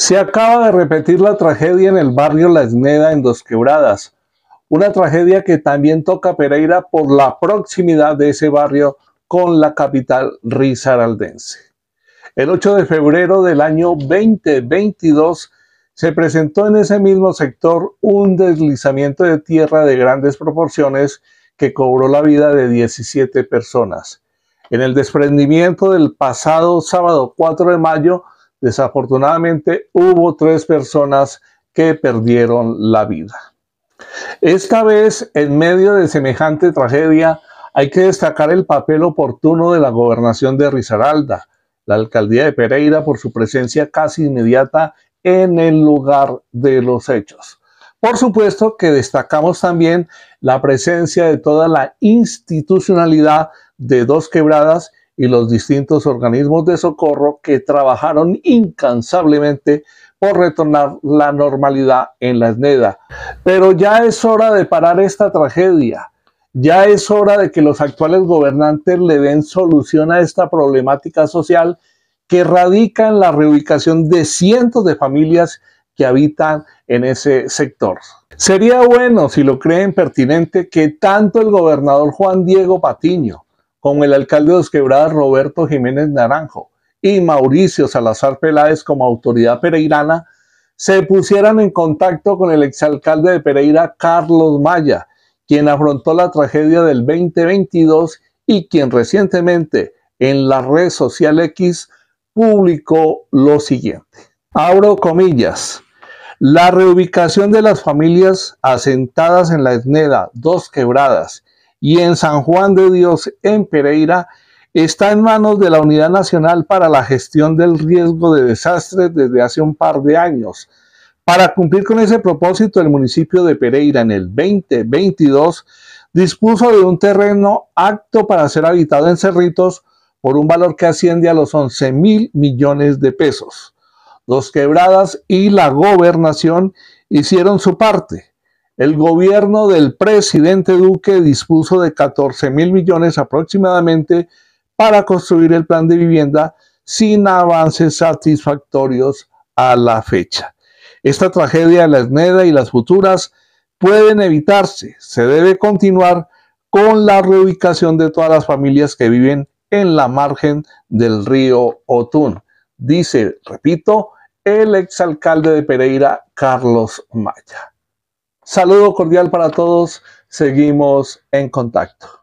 Se acaba de repetir la tragedia en el barrio La Esneda en Dos Quebradas, una tragedia que también toca Pereira por la proximidad de ese barrio con la capital risaraldense. El 8 de febrero del año 2022 se presentó en ese mismo sector un deslizamiento de tierra de grandes proporciones que cobró la vida de 17 personas. En el desprendimiento del pasado sábado 4 de mayo, desafortunadamente hubo tres personas que perdieron la vida. Esta vez, en medio de semejante tragedia, hay que destacar el papel oportuno de la gobernación de Risaralda, la alcaldía de Pereira por su presencia casi inmediata en el lugar de los hechos. Por supuesto que destacamos también la presencia de toda la institucionalidad de Dos Quebradas y los distintos organismos de socorro que trabajaron incansablemente por retornar la normalidad en la SNEDA. Pero ya es hora de parar esta tragedia. Ya es hora de que los actuales gobernantes le den solución a esta problemática social que radica en la reubicación de cientos de familias que habitan en ese sector. Sería bueno, si lo creen pertinente, que tanto el gobernador Juan Diego Patiño como el alcalde de Dos Quebradas Roberto Jiménez Naranjo y Mauricio Salazar Peláez como autoridad pereirana se pusieran en contacto con el exalcalde de Pereira Carlos Maya, quien afrontó la tragedia del 2022 y quien recientemente en la red social X publicó lo siguiente. Abro comillas. La reubicación de las familias asentadas en la Esneda, Dos Quebradas y en San Juan de Dios, en Pereira, está en manos de la Unidad Nacional para la Gestión del Riesgo de Desastres desde hace un par de años. Para cumplir con ese propósito, el municipio de Pereira en el 2022 dispuso de un terreno apto para ser habitado en Cerritos por un valor que asciende a los 11 mil millones de pesos. Dos quebradas y la gobernación hicieron su parte. El gobierno del presidente Duque dispuso de 14 mil millones aproximadamente para construir el plan de vivienda sin avances satisfactorios a la fecha. Esta tragedia de la ESNEDA y las futuras pueden evitarse. Se debe continuar con la reubicación de todas las familias que viven en la margen del río Otún. Dice, repito, el exalcalde de Pereira, Carlos Maya. Saludo cordial para todos. Seguimos en contacto.